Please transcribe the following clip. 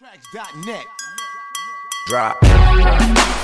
Tracks.net. Drop.